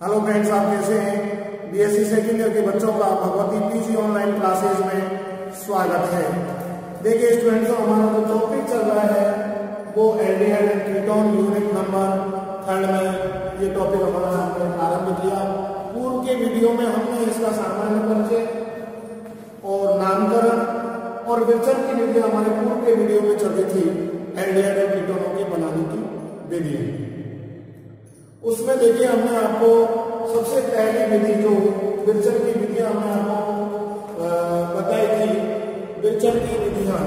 Hello friends आप कैसे हैं? बीएससी सेकेंड ईयर के बच्चों का भगवती पीजी ऑनलाइन क्लासेस में स्वागत है। देखिए स्टूडेंट्स हमारा जो टॉपिक चल रहा है, वो aldehyde and ketone unit number third में ये टॉपिक हमारा हमने आरंभ किया। पूर्व के वीडियो में हमने इसका सामान्य परिचय और नामकरण और विचर की विधि हमारे पूर्व के वीडियो में चली थी। एल्डिहाइड एंड कीटोनों की बनाने की विधि उसमें देखिए हमने आपको सबसे पहली विधि जो बिरचर की विधियाँ हमने आपको बताई थी बिरचर की विधियाँ।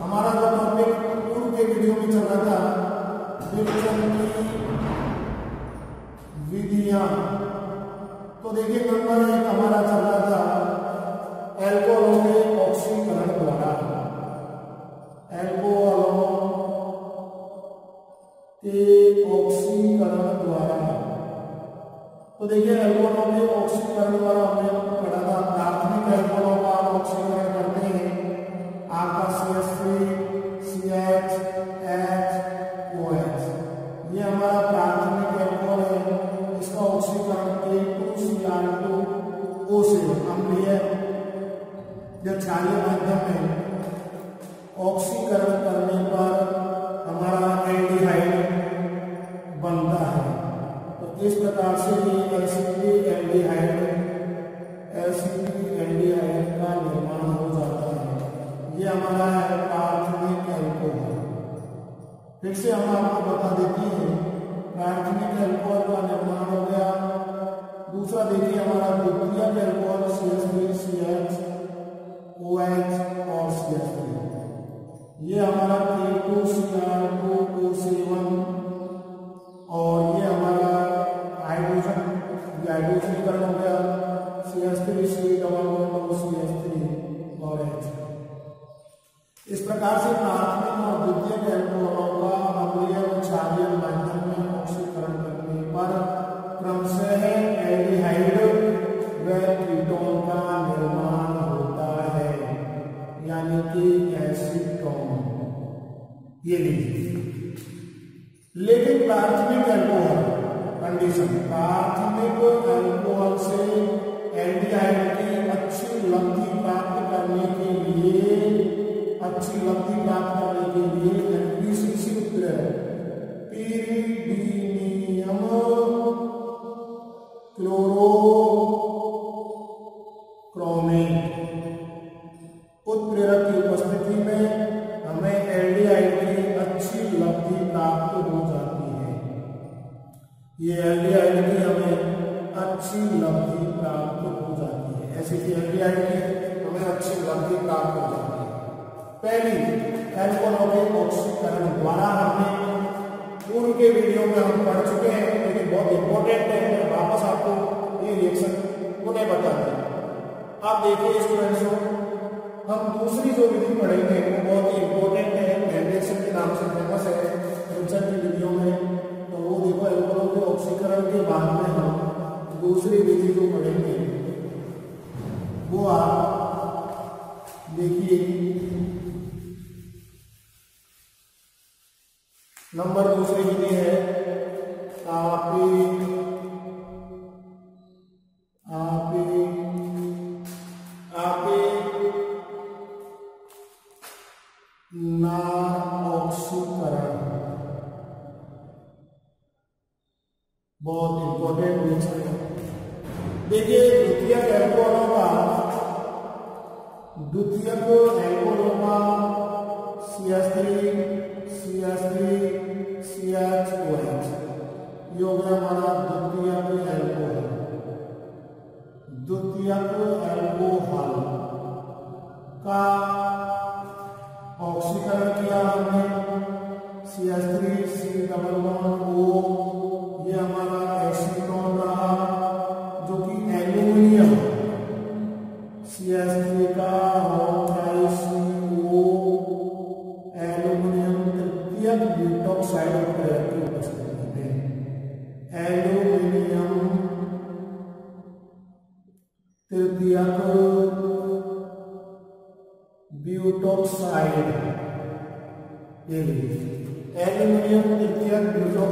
हमारा जो टॉपिक पूर्व के वीडियो में चल रहा था बिरचर की विधियाँ। तो देखिए नंबर एक हमारा तो देखिए एल्कोहल में ऑक्सीकरण द्वारा हमने पढ़ा था प्राथमिक एल्कोहल Amen. नंबर दूसरी विधि है आपकी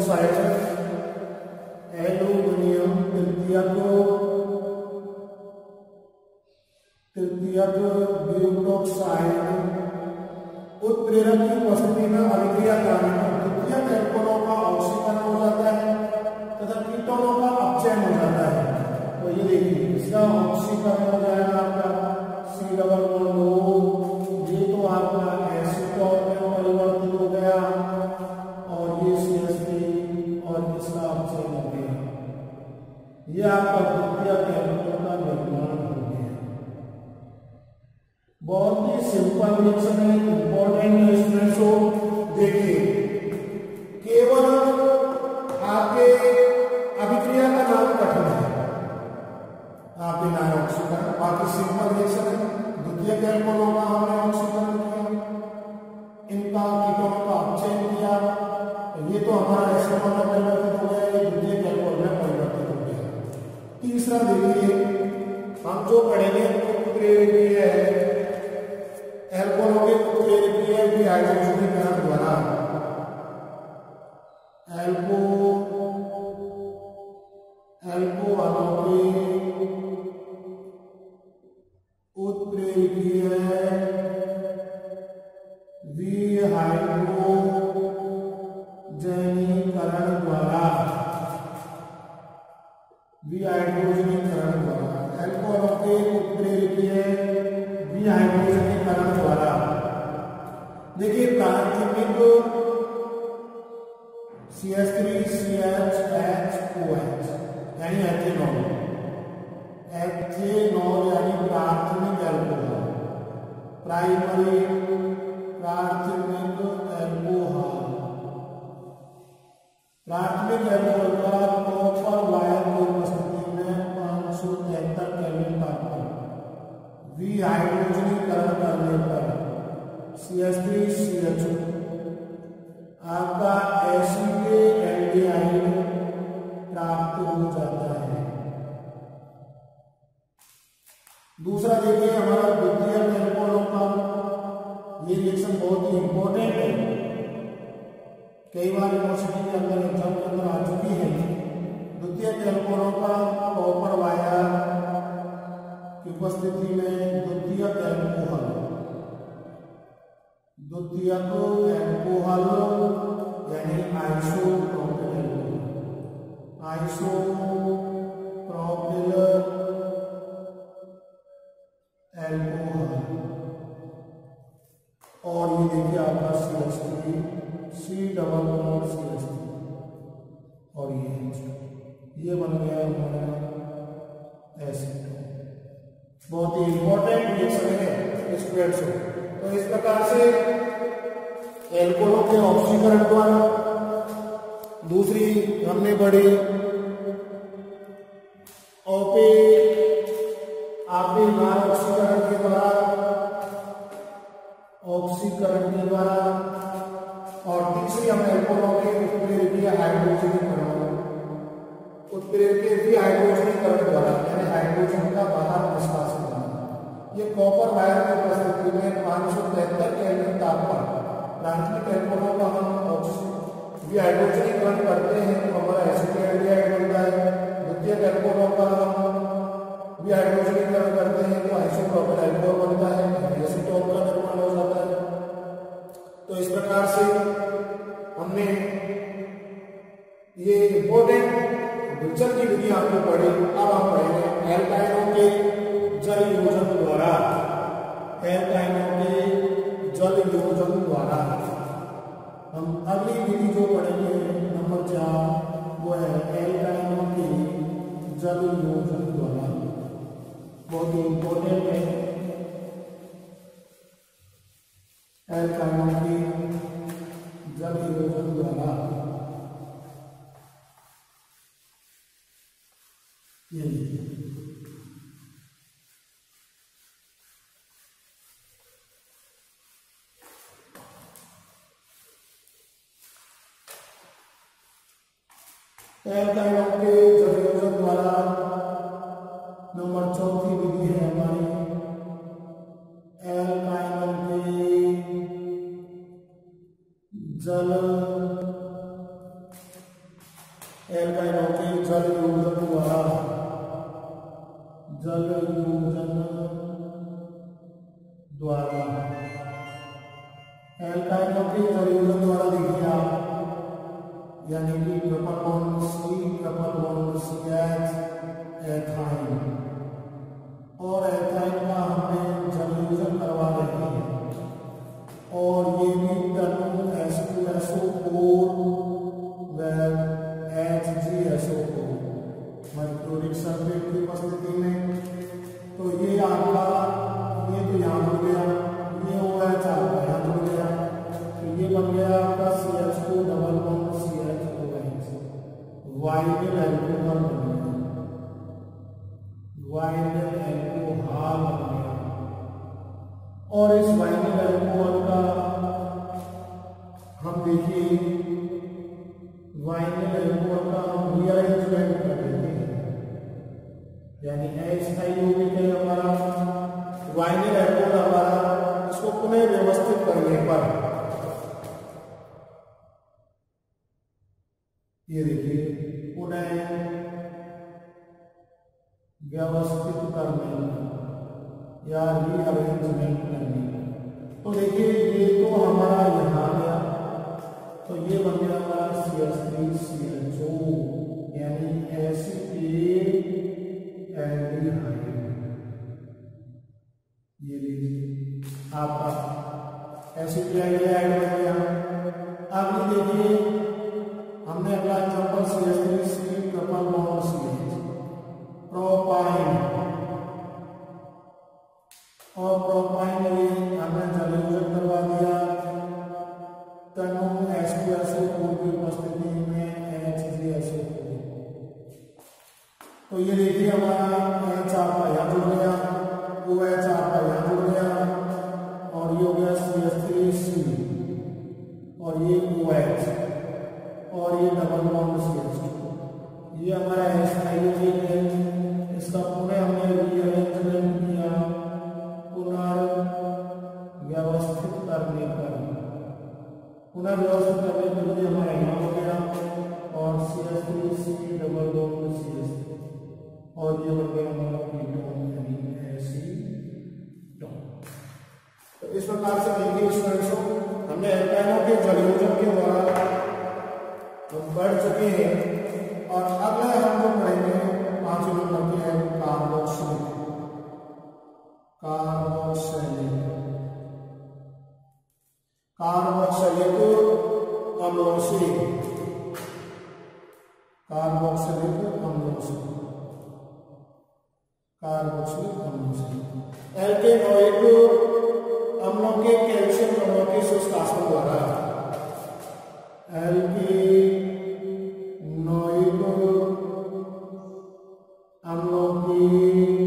ऑक्साइड एल्यूमिनियम तृतीयक तृतीयक ब्यूटोक्साइड उत्प्रेरक की उपस्थिति में अभिक्रिया कारण तृतीयक एल्कोहलों का ऑक्सीकरण हो जाता है, तथा कीटोनों का अपचयन हो जाता है। तो ये देखिए, इसका ऑक्सीकरण हो जाएगा आपका, सी डबल ये आपका द्वितीय एल्कोहल का निर्माण हो गया। बहुत ही सिंपल रिएक्शन है इंपॉर्टेंट स्टूडेंट्स हो, देखिए विहाइड्रोजनीकरण द्वितीय एल्कोहल यानी आइसोप्रोपिल आइसोप्रोपिल एल्कोहल और ये देखिए आपका C H three C double bond C H three और ये ये बन गया हमारा एसिड बहुत ही इंपॉर्टेंट रिएक्शन है स्टूडेंट्स तो इस प्रकार से एल्कोहलों के ऑक्सीकरण द्वारा। दूसरी हमने पढ़ी, ओपे आपे बार ऑक्सीकरण के द्वारा ऑक्सीकरण के द्वारा, और तीसरी हम एल्कोहलों के उत्प्रेरकीय हाइड्रोजनीकरण उत्प्रेरकीय हाइड्रोजनीकरण द्वारा। यानी हाइड्रोजन का बाहर निष्कासन ये कॉपर वायर की उपस्थिति में पाँच सौ तिहत्तर केल्विन तापमान प्राथमिक एल्कोहलों का हम ऑक्सीजन भी हाइड्रोजनीकरण करते हैं तो हमारा एसिड बनता है, द्वितीय एल्कोहलों का हम भी हाइड्रोजनीकरण करते हैं तो आइसोप्रोपिल एल्कोहल बनता है एसीटोन का निर्माण हो जाता है। तो इस प्रकार से हमने ये इंपॉर्टेंट गुलचर की विधि आपको पढ़ी, अब हम पढ़ेंगे एल्काइनों के जल योजन द्वारा। एल्काइनों के जल योजन द्वारा हम अगली विधि जो पढ़ेंगे, नंबर चार, वो है एल्काइनों के जल योजन द्वारा बहुत ही इंपॉर्टेंट है। एल्काइनों की जल योजन द्वारा ये के द्वारा। नंबर चौथी विधि है हमारी make carbon H2SO4 where HgSO4 mercuric sulfate की उपस्थिति में thee.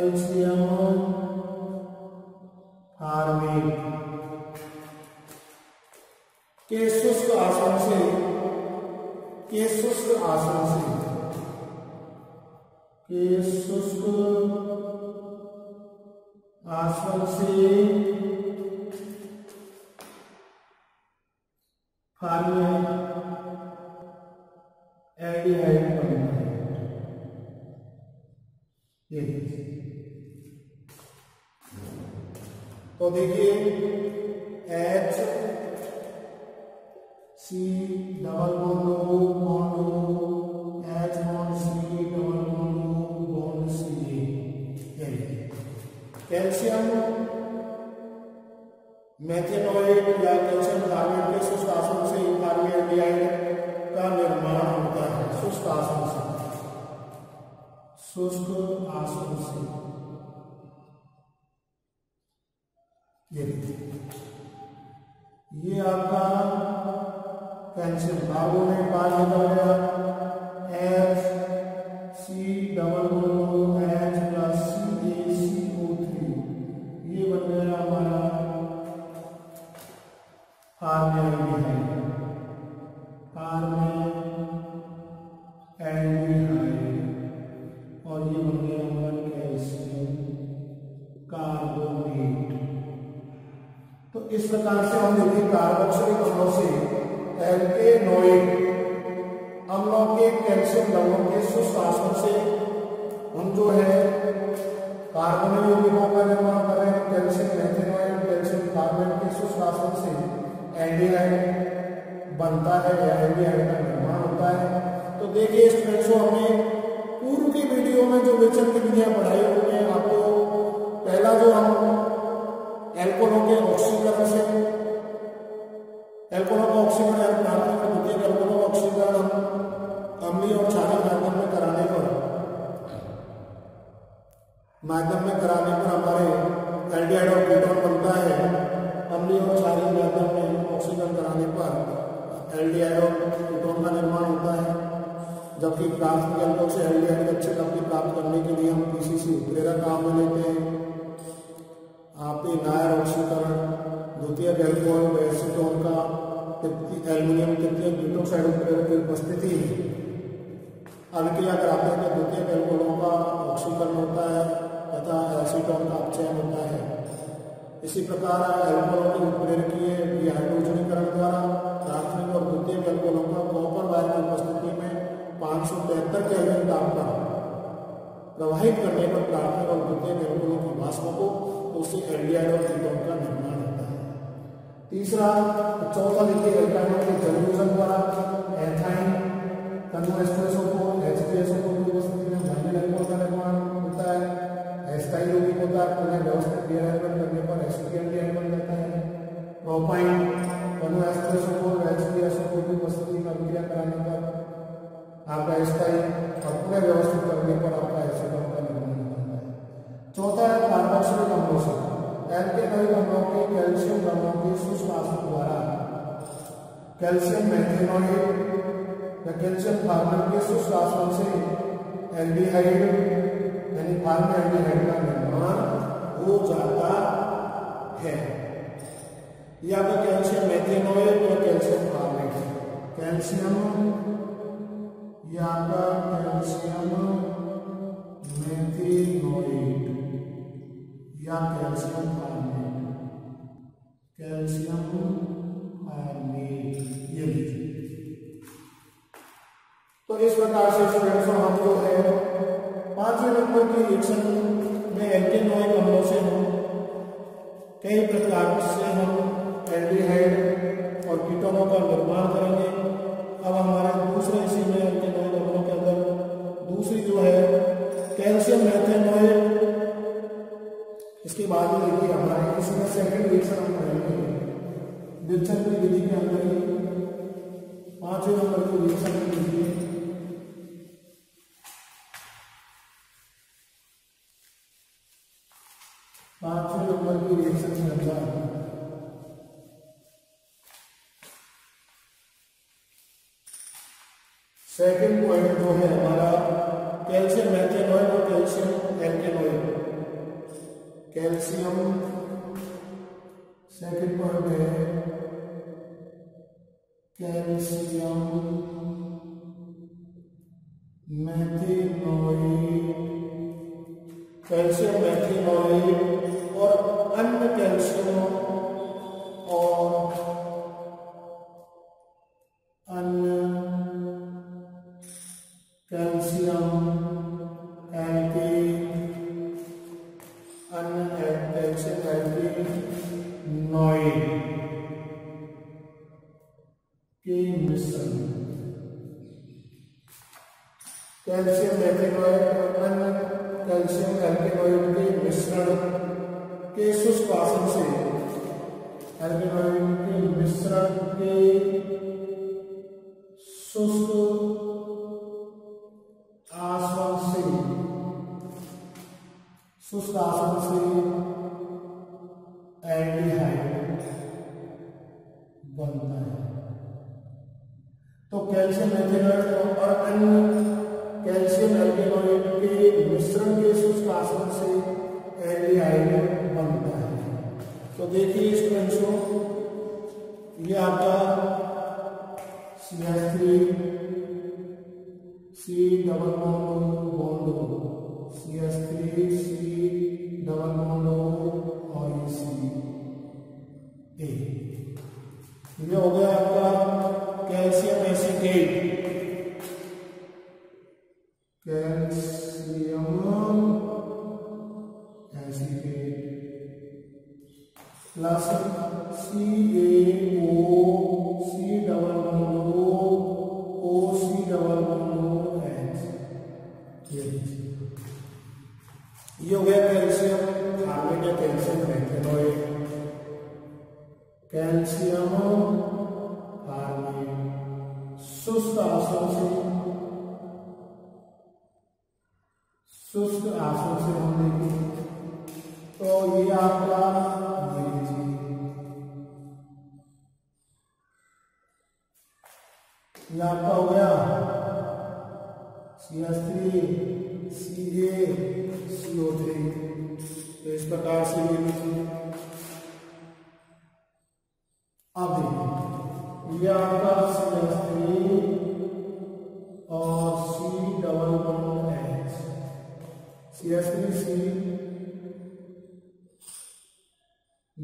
H C M O formate के शुष्क आसन से के शुष्क आसन से के शुष्क आसन से फार्मेट देखिए H C double bond O bond O H bond C double bond O bond C A calcium methanoate या कैल्शियम कार्बोनेट के सुस्तासन से कार्बोनेट का निर्माण होता है सुस्तासन से, शुष्क आसन से। ये आपका कैल्शियम ने बाहर निकल गया देखिए फ्रेंड्सों हमने पूर्व की वीडियो में जो विचन की विधियाँ पढ़ाई उनमें आपको पहला जो हम एल्कोहलों के ऑक्सीकरण से, एल्कोहलों का ऑक्सीकरण हम प्राथमिक और द्वितीय एल्कोहलों का ऑक्सीकरण हम अम्लीय और क्षारीय माध्यम में कराने पर, माध्यम में कराने पर हमारे एल्डिहाइड और कीटोन बनता है अम्लीय और क्षारीय माध्यम में ऑक्सीकरण कराने पर एल्डिहाइड और कीटोन का निर्माण होता है। जबकि प्राथमिक एल्कोहल से एल्डिहाइड अच्छे लक्ष्य प्राप्त करने के लिए हम पीसीसी उत्प्रेरक काम में लेते हैं। आपके नायर ऑक्सीकरण, द्वितीय एल्कोहल व का एल्यूमिनियम तृतीय ब्यूटोक्साइड उत्प्रेरक की उपस्थिति अभिक्रिया कराते हैं तो द्वितीय एल्कोहलों का ऑक्सीकरण होता है, तथा एसीटोन का अपचयन होता है, इसी प्रकार एल्कोहलों के उत्प्रेरकीय डिहाइड्रोजनीकरण द्वारा प्राथमिक और द्वितीय एल्कोहलों का कॉपर वायर की उपस्थिति पाँच सौ तिहत्तर के केल्विन तापमान प्रवाहित करने पर प्राथमिक और द्वितीय एल्कोहलों की वाष्प को तो उससे एल्डिहाइड और कीटोन का निर्माण होता है। तीसरा, चौथा देखिए एल्काइनों के जलयोजन द्वारा ethyne conversation H P S की उपस्थिति में वाइनल एल्कोहल का निर्माण होता है। एस्टाइल यौगिक होता है उन्हें व्यवस्थित रीअरेंजमेंट करने पर एसिटिक बन जाता है। Propyne conversation H P S की उपस्थिति में अभिक्रिया कराने पर आपका एस्टाइल और पूरे व्यवस्थित करने पर आपका एसिटोन का निर्माण होता है। चौथा है कार्बोक्सिलिक अम्लों एल्केनॉइड अम्लों के कैल्शियम लवणों के सुश्वासन द्वारा। कैल्शियम मेथेनॉइड या कैल्शियम कार्बोनेट के सुश्वासन से एल्डिहाइड यानी फॉर्मएल्डिहाइड का निर्माण हो जाता है। या तो कैल्शियम मेथेनॉइड या कैल्शियम कार्बोनेट कैल्शियम या कैल्शियम मेथेनॉइड या कैल्शियम कार्बोनेट कैल्शियम कार्बोनेट तो इस प्रकार से स्टूडेंट्स हम जो है, पाँचवें नंबर के रिएक्शन में एल्केनोइक अम्लों से हम कई प्रकार से हम एल्डिहाइड और कीटोनों का निर्माण करेंगे। अब हमारे सेकंड रिएक्शन हम पढ़ेंगे की विधि के अंदर ही पाँचवें नंबर की में देखिए पाँचवें नंबर की रिएक्शन अंदर। सेकंड पॉइंट जो है हमारा कैल्शियम मेथेनॉइड और calcium alkanoate calcium second point है कैल्शियम मेथेनॉइड कैल्शियम मेथेनॉइड और अन्य कैल्शियम और कैल्शियम मेथेनॉइड और अन्य कैल्शियम एल्केनॉइड के मिश्रण plus C A O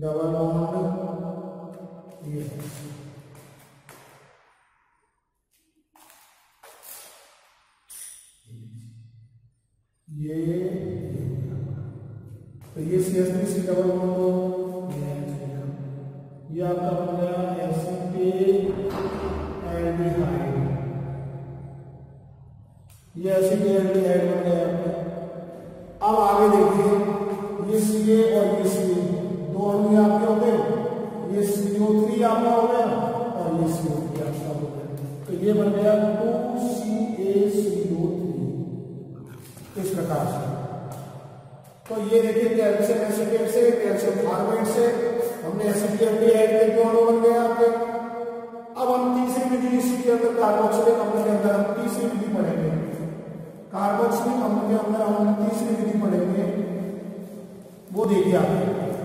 double carboxylic अम्ल के अंदर हम तीसरी विधि पढ़ेंगे। कार्बोक्सिलिक अम्ल के अंदर हम तीसरी विधि पढ़ेंगे। वो देखिए आप,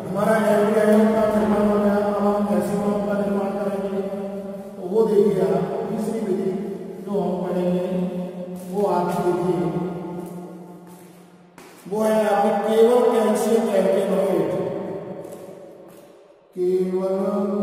हमारा एल्डिहाइड का निर्माण हो गया, अब हम एसिडोन का निर्माण करेंगे। तो वो देखिए आप तीसरी विधि जो हम पढ़ेंगे, वो आप देखिए। वो है आपकी केवल कैल्शियम एल्केनोइड। केवल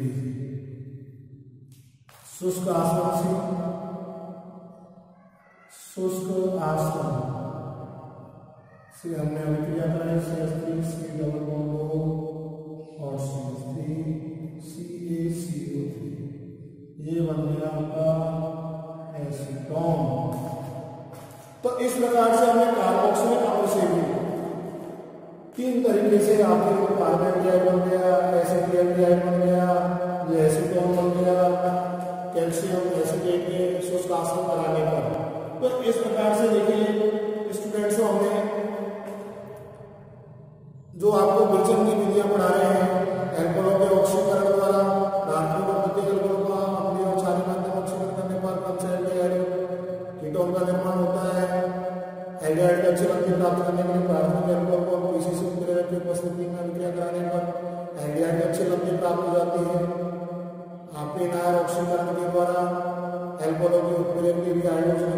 लीजिए शुष्क आसन से। शुष्क आसन से हमने अभिक्रिया कराई C S three C double bond और C S three C A C O, three. ये बन गया आपका एसीटोन तो इस प्रकार से हमने कार्बोक्सिलिक भी तीन तरीके से आपके को कार्बन बन गया डाइऑक्साइड बन गया ये बन गया कैल्शियम एसिटेट के शुष्क आसन कराने पर तो इस प्रकार से देखिए स्टूडेंट्स हमने, जो आपको बिल्चन की विधियाँ पढ़ा रहे हैं एल्कोहल के ऑक्सीकरण द्वारा निर्माण होता है एल्डिहाइड प्राप्त करने के लिए उपस्थिति में अभिक्रिया कराने पर एल्डिहाइड की अच्छी गति प्राप्त हो जाती है। आपके नायर ऑक्सीकरण के द्वारा एल्कोहलों की की हाइड्रोजनीकरण द्वारा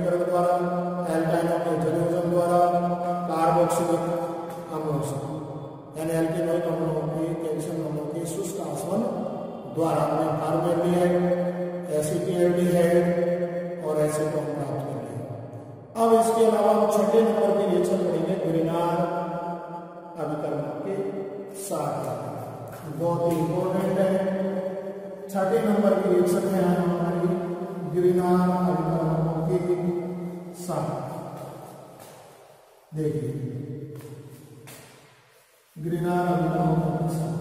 साथ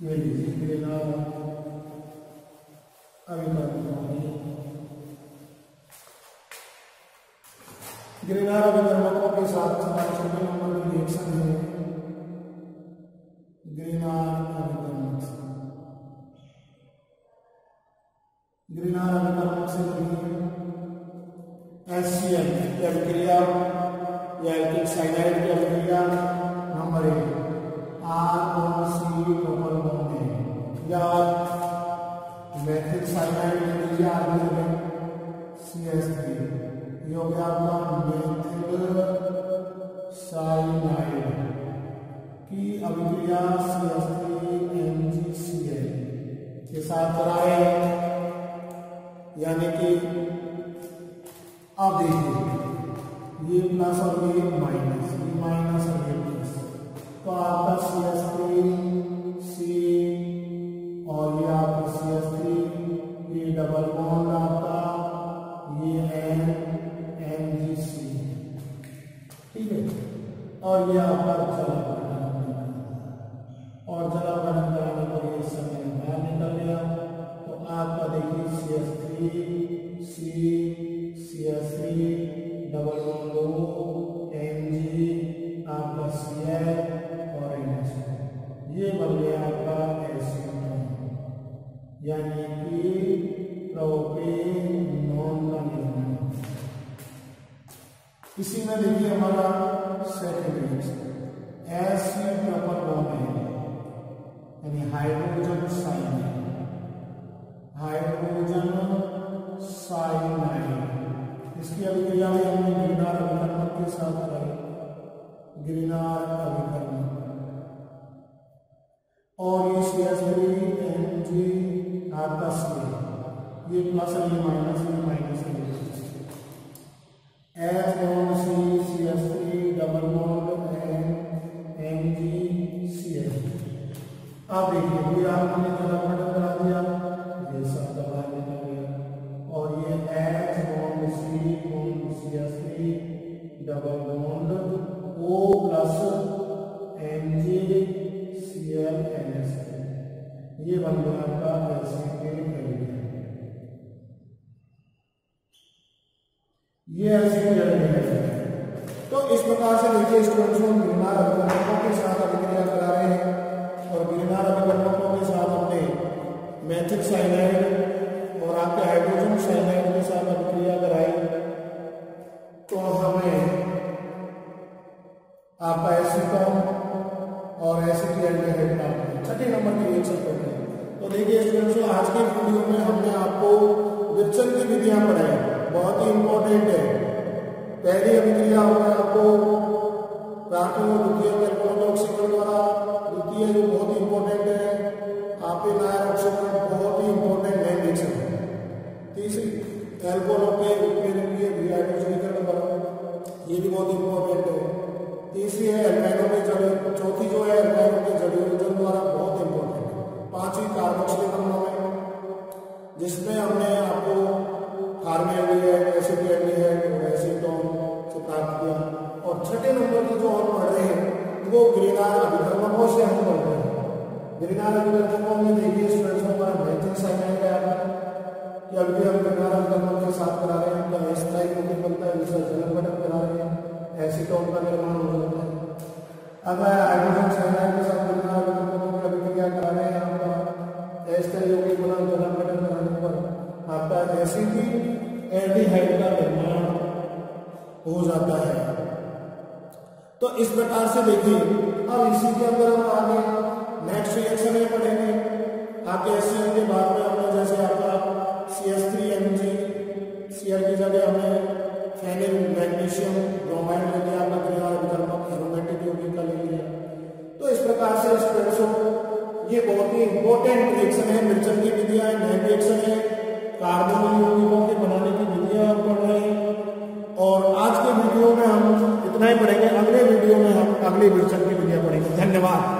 ये लीजिए ग्रिनार अभिकरणों गिरिनार अभिकर्मकों के साथ छठे नंबर की रिएक्शन है। ये मेथिल साइनाइड की अभिक्रिया CH3MgCl के साथ कराए यानी कि अब देखिए, ये प्लस और ये माइनस गिरनार अभिकर्मक के साथ कराई गिरनार अभिकर्मक और ये सी एस थ्री जी आपका सी ये प्लस है ये माइनस है माइनस है H bond C C S three double bond N N G C S अब देखिए ये आपने जलावरण एन एस ये बन गया आपका एसिड ये तो इस प्रकार से देखिए स्टूडेंट्स अभिकर्मकों के साथ अभिक्रिया करा रहे हैं और अभिकर्मकों के साथ हमने मैथिक साइनाइड और आपके हाइड्रोजन साइनाइड आज के वीडियो में हमने आपको विरचन की विधियाँ पढ़ाई बहुत ही इंपॉर्टेंट है। पहली अभिक्रिया होगा आपको प्राथमिक द्वितीय ऑक्सीकरण द्वारा द्वितीय जो बहुत ही। इंपॉर्टेंट है आपके नायर ऑक्सीकरण बहुत ही इंपॉर्टेंट रिएक्शन तीसरी के ये भी बहुत इंपॉर्टेंट है। तीसरी है जड़ चौथी जो है के जड़ोजन कि अभी हम ग्रीनार अभिकर्मक के साथ करा रहे हैं आपका अस्थायी मुख्य बनता है, दूसरा जल घटक करा रहे हैं। एसीटोन का निर्माण हो जाता है। अगर हाइड्रोजन साइनाइड के साथ ग्रीनार अभिकर्मकों की अभिक्रिया करा रहे हैं आपका अस्थायी यौगिक बना जल घटक कराने पर, आपका एसिडी एल्डिहाइड का निर्माण हो जाता है। तो इस प्रकार से देखिए, अब इसी के अंदर हम आगे नेक्स्ट रिएक्शन में पढ़ेंगे। आगे एस के बाद में हमने जैसे आपका C S three M G C L की जगह हमें फेनिल मैग्नीशियम ब्रोमाइड ले लिया आपका क्रिया विकल्प एरोमेटिक यौगिक का ले लिया तो इस प्रकार से स्टूडेंट्स ये बहुत ही इंपॉर्टेंट रिएक्शन है, मिर्चन की विधियाँ, नए रिएक्शन है कार्बन यौगिकों के बनाने की विधियाँ हम पढ़ रहे हैं। और आज के वीडियो में हम इतना ही पढ़ेंगे, अगले वीडियो में हम अगले मिर्चन की विधियाँ पढ़ेंगे। धन्यवाद।